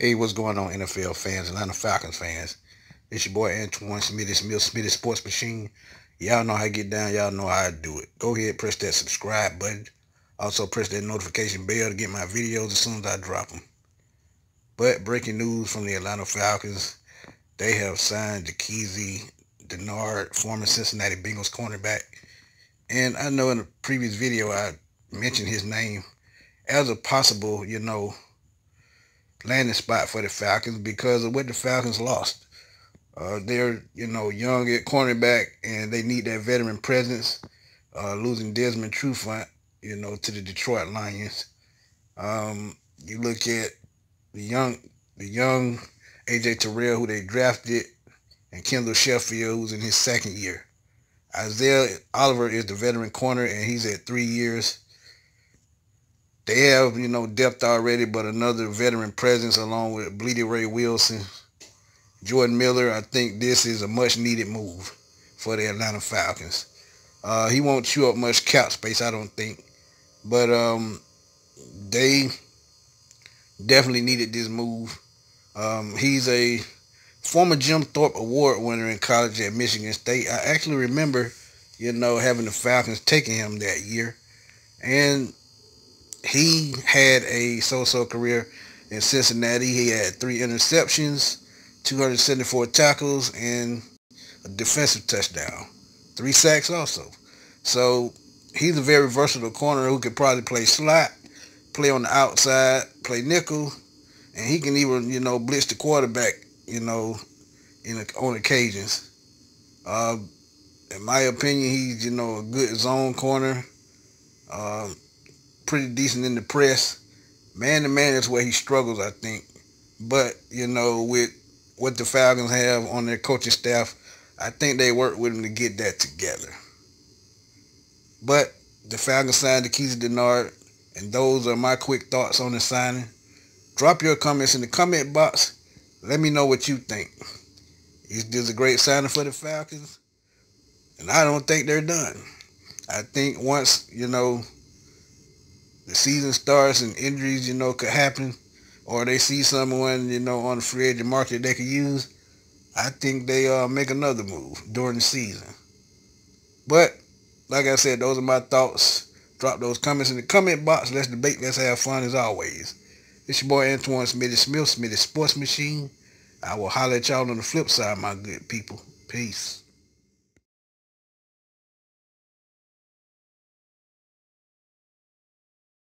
Hey, what's going on, NFL fans, Atlanta Falcons fans? It's your boy Antoine Smith, Mill Smitty Sports Machine. Y'all know how I get down. Y'all know how I do it. Go ahead, press that subscribe button. Also, press that notification bell to get my videos as soon as I drop them. But breaking news from the Atlanta Falcons, they have signed Darqueze Dennard, former Cincinnati Bengals cornerback. And I know in a previous video I mentioned his name as a possible, you know, landing spot for the Falcons because of what the Falcons lost. Uh, they're, you know, young at cornerback and they need that veteran presence. Uh, losing Desmond Trufant, you know, to the Detroit Lions. Um, you look at the young, the young AJ Terrell who they drafted, and Kendall Sheffield who's in his second year. Isaiah Oliver is the veteran corner and he's at three years they have, you know, depth already, but another veteran presence along with Blidi Wreh-Wilson, Jordan Miller. I think this is a much needed move for the Atlanta Falcons. Uh, he won't chew up much cap space, I don't think. But um, they definitely needed this move. Um, he's a former Jim Thorpe Award winner in college at Michigan State. I actually remember, you know, having the Falcons taking him that year. And he had a so-so career in Cincinnati. He had three interceptions, 274 tackles, and a defensive touchdown. Three sacks also. So he's a very versatile corner who could probably play slot, play on the outside, play nickel, and he can even, you know, blitz the quarterback, you know, in a, on occasions. Uh, in my opinion, he's, you know, a good zone corner. Uh, pretty decent in the press. Man to man is where he struggles, I think. But, you know, with what the Falcons have on their coaching staff, I think they work with him to get that together. But the Falcons signed Darqueze Dennard, and those are my quick thoughts on the signing. Drop your comments in the comment box. Let me know what you think. Is this a great signing for the Falcons? And I don't think they're done. I think once, you know, the season starts and injuries, you know, could happen, or they see someone, you know, on the free agent market they could use, I think they uh, make another move during the season. But, like I said, those are my thoughts. Drop those comments in the comment box. Let's debate. Let's have fun as always. It's your boy Antoine Smitty Smith, Smitty Sports Machine. I will holler at y'all on the flip side, my good people. Peace.